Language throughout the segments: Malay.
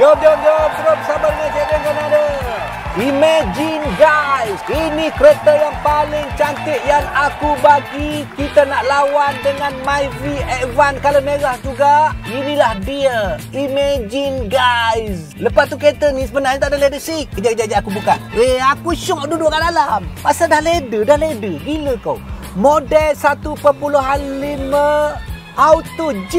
Jom, jom, jom. Terus bersama dengan Cik Dan Kanada. Imagine guys, ini kereta yang paling cantik yang aku bagi. Kita nak lawan dengan Myvi Advan color merah juga. Inilah dia. Imagine guys. Lepas tu kereta ni sebenarnya tak ada leather seat. Kejap, kejap, kejap aku buka. Weh, aku syok duduk kat dalam. Pasal dah leather, dah leather. Gila kau. Model 1.5 Auto J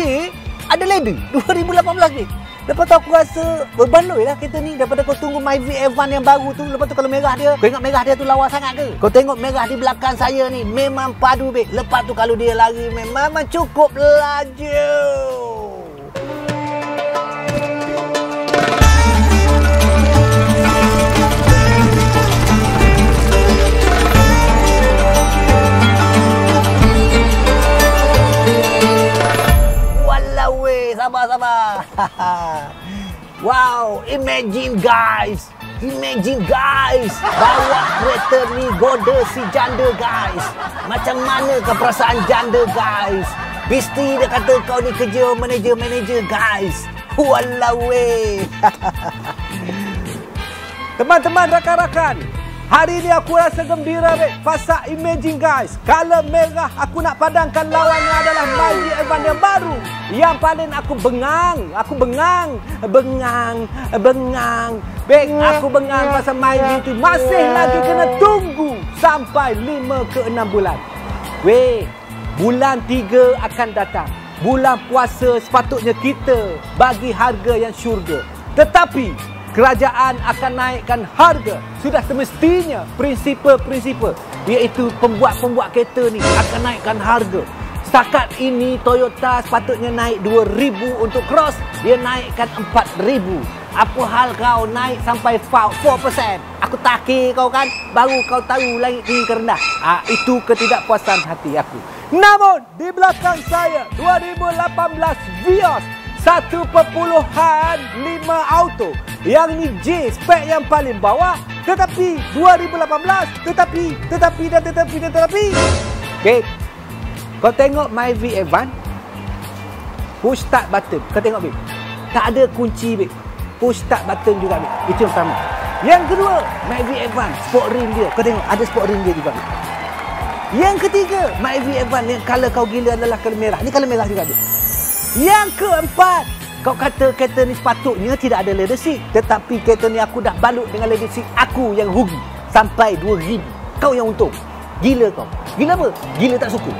ada leather 2018 ni. Lepas tu aku rasa berbaloi lah kereta ni daripada kau tunggu Myvi Evan yang baru tu. Lepas tu kalau merah dia, kau ingat merah dia tu lawa sangat ke? Kau tengok merah di belakang saya ni memang padu bek. Lepas tu kalau dia lari memang cukup laju. Imagine guys. Imagine guys, bawa kereta ni goda si janda guys. Macam mana ke perasaan janda guys? Pisti dia kata kau ni kerja manager-manager guys. Walau weh. Teman-teman rakan-rakan, hari ini aku rasa gembira weh. Pasal imagine guys, color merah aku nak padangkan lawannya adalah Myvi Evan yang baru. Yang paling aku bengang, aku bengang, bengang, bengang. Bek, aku bengang pasal Myvi itu masih lagi kena tunggu sampai 5 ke 6 bulan. Weh, bulan 3 akan datang. Bulan puasa sepatutnya kita bagi harga yang syurga. Tetapi kerajaan akan naikkan harga. Sudah semestinya prinsipal-prinsipal iaitu pembuat-pembuat kereta ni akan naikkan harga. Setakat ini Toyota sepatutnya naik 2000 untuk cross, dia naikkan 4000. Apa hal kau naik sampai 4%? Aku takir kau kan, baru kau tahu langit tinggi ke rendah. Ah, itu ketidakpuasan hati aku. Namun, di belakang saya 2018 Vios 1.5 auto. Yang ni J spek yang paling bawah tetapi 2018 tetapi tetapi dan tetapi dan tetapi. Babe kau tengok Myvi Evan push start button. Kau tengok babe. Tak ada kunci babe. Push start button juga babe. Itu yang pertama. Yang kedua Myvi Evan sport rim dia. Kau tengok ada sport rim dia juga babe. Yang ketiga Myvi Evan yang color kau gila adalah color merah. Ni color merah juga babe yang keempat, kau kata kereta ni sepatutnya tidak ada leather seat. Tetapi kereta ni aku dah balut dengan leather seat. Aku yang rugi. Sampai RM2,000. Kau yang untung. Gila kau. Gila apa? Gila tak suka.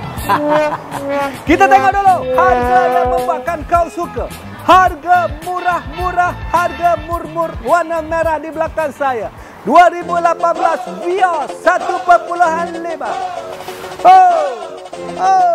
Kita tengok dulu. Harga yang membuatkan kau suka. Harga murah-murah. Harga murmur warna merah di belakang saya. 2018 Vios 1.5. Oh! Oh! Oh!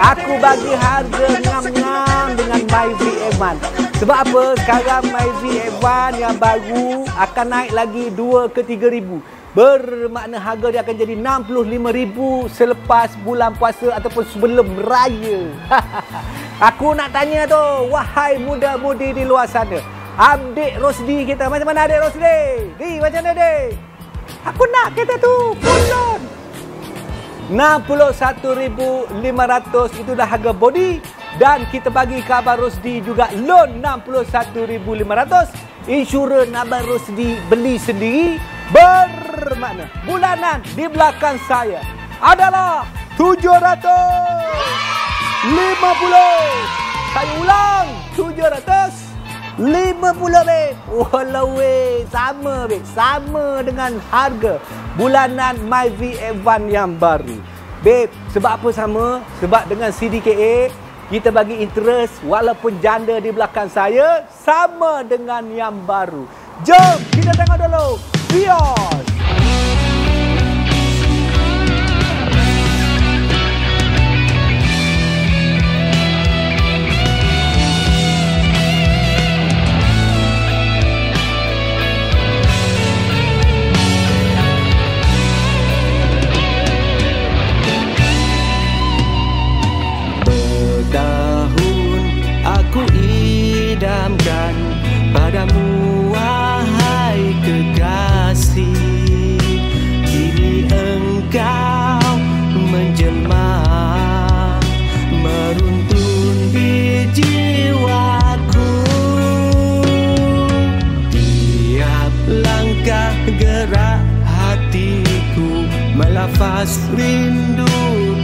Aku bagi harga ngam-ngam dengan Myvi Evan Sebab apa? Sekarang Myvi Evan yang baru akan naik lagi 2 ke 3 ribu Bermakna harga dia akan jadi 65 ribu selepas bulan puasa ataupun sebelum raya Aku nak tanya tu, wahai muda-mudi di luar sana. Adik Rosdi kita, macam mana adik Rosdi? Di, macam mana adik? Aku nak kereta tu, full loan. 61,500 itu dah harga body. Dan kita bagi ke Abang Rosdi juga loan 61,500. Insurans Abang Rosdi beli sendiri. Bermakna bulanan di belakang saya adalah 700. 50 Saya ulang 750 babe Walau weh Sama babe Sama dengan harga Bulanan Myvi Evan yang baru. Babe Sebab apa sama? Sebab dengan CDKA Kita bagi interest Walaupun janda di belakang saya Sama dengan yang baru. Jom kita tengok dulu. Vios melafaz rindu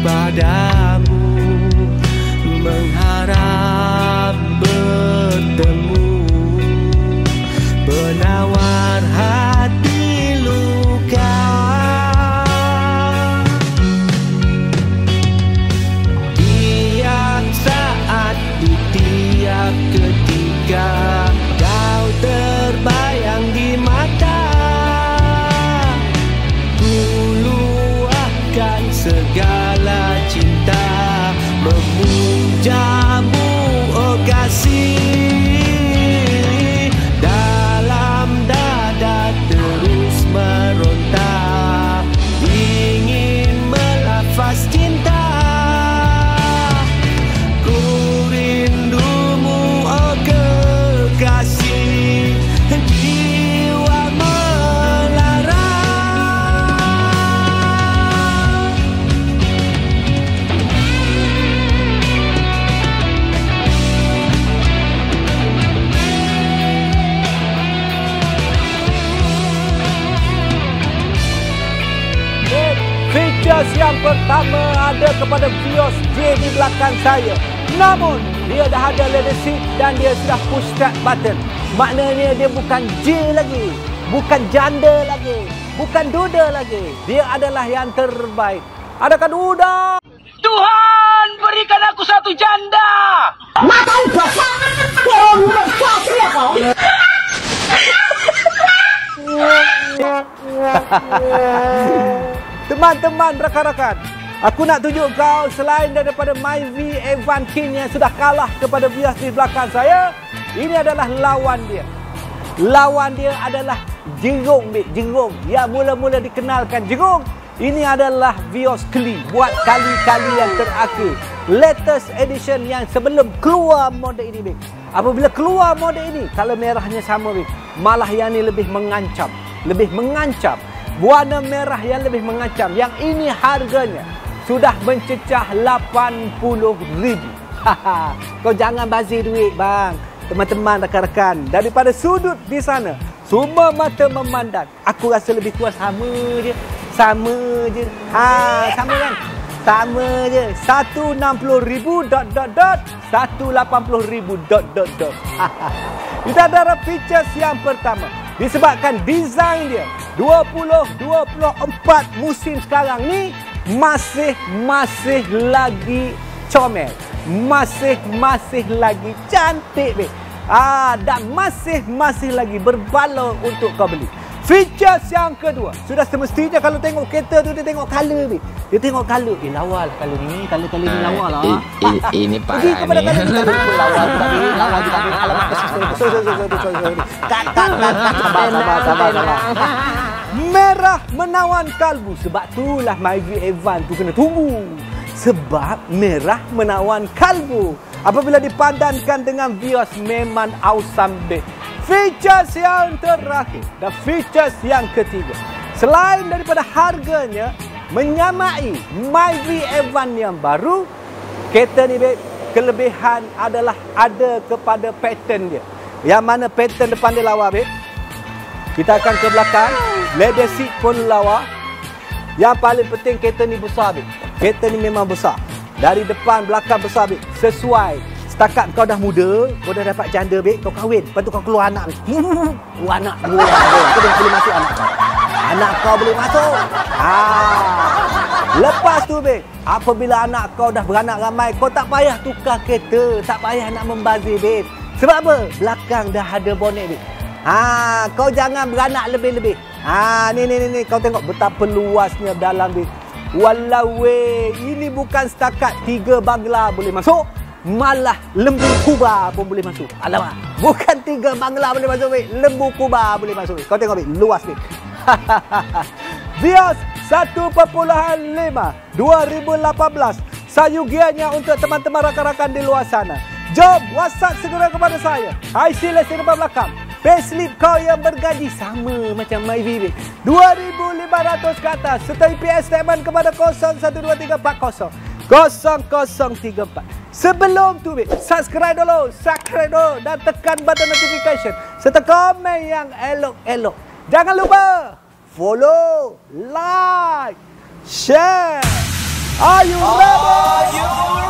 padamu Mengharap bertemu kepada Vios J di belakang saya. Namun, dia dah ada leather seat dan dia sudah push start button. Maknanya dia bukan J lagi. Bukan janda lagi. Bukan duda lagi. Dia adalah yang terbaik. Adakah duda? Tuhan berikan aku satu janda. Teman-teman rakan-rakan, aku nak tunjuk kau selain daripada Myvi Evan King yang sudah kalah kepada Bias di belakang saya, ini adalah lawan dia. Lawan dia adalah Jerung, Bik. Jerung. Ya, mula-mula dikenalkan Jerung. Ini adalah Vios Kli buat kali-kali yang terakhir. Latest edition yang sebelum keluar model ini, Bik. Apabila keluar model ini, kalau merahnya sama, Bik. Malah yang ini lebih mengancam. Lebih mengancam. Warna merah yang lebih mengancam. Yang ini harganya sudah mencecah RM80,000. Kau jangan bazir duit, bang. Teman-teman, rakan-rakan. Daripada sudut di sana, semua mata memandang. Aku rasa lebih kurang sama je. Sama je. Ha, sama kan? Sama je. RM160,000 dot dot dot. RM180,000 dot dot dot. Kita ada features yang pertama. Disebabkan desain dia 2024 musim sekarang ni masih masih lagi comel. Masih masih lagi cantik be. Ah dan masih masih lagi berbaloi untuk kau beli. Features yang kedua. Sudah semestinya kalau tengok kereta tu dia tengok color be. Dia tengok color. Eh lawa lah color ni. Color-color ni lawa lah. I- i- ini Pergi parah kepada ni. color ni. Ni lawa juga be. Lawa juga be. Alamak. Sorry, sorry, sorry, kat, kat, kat. Sabar, sabar, sabar, sabar. Merah menawan kalbu. Sebab itulah Myvi Evan tu kena tunggu. Sebab merah menawan kalbu. Apabila dipadankan dengan Vios memang awesome. Features yang terakhir dan features yang ketiga. Selain daripada harganya menyamai Myvi Evan yang baru, kereta ni babe, kelebihan adalah ada kepada pattern dia. Yang mana pattern depan dia lawa babe. Kita akan ke belakang. Leather seat pun lawa. Yang paling penting kereta ni besar babe. Kereta ni memang besar. Dari depan belakang besar babe. Sesuai. Setakat kau dah muda, kau dah dapat janda babe, kau kahwin. Lepas tu kau keluar anak babe. Oh, anak dua. Kau dah boleh masuk anak kau. Anak kau boleh masuk. Ah. Lepas tu babe, apabila anak kau dah beranak ramai, kau tak payah tukar kereta, tak payah nak membazir babe. Sebab apa? Belakang dah ada bonet babe. Ha, kau jangan beranak lebih-lebih. Ha, ni ni ni ni kau tengok betapa luasnya dalam babe. Walau weh, ini bukan setakat tiga bangla boleh masuk. Malah lembu kuba pun boleh masuk. Alamak. Bukan tiga bangla boleh masuk, babe. Lembu kuba boleh masuk. Kau tengok, babe. Luas, babe. Vios 1.5 2018 sayugianya untuk teman-teman rakan-rakan di luar sana. Jom WhatsApp segera kepada saya. IC lesen depan belakang. Payslip kau yang bergaji sama macam MyVB. 2,500 ke atas. Serta EPS statement kepada 012340 0034. Sebelum tu, subscribe dulu. Subscribe dulu dan tekan button notification. Serta komen yang elok-elok. Jangan lupa follow, like, share. Are you ready? Are you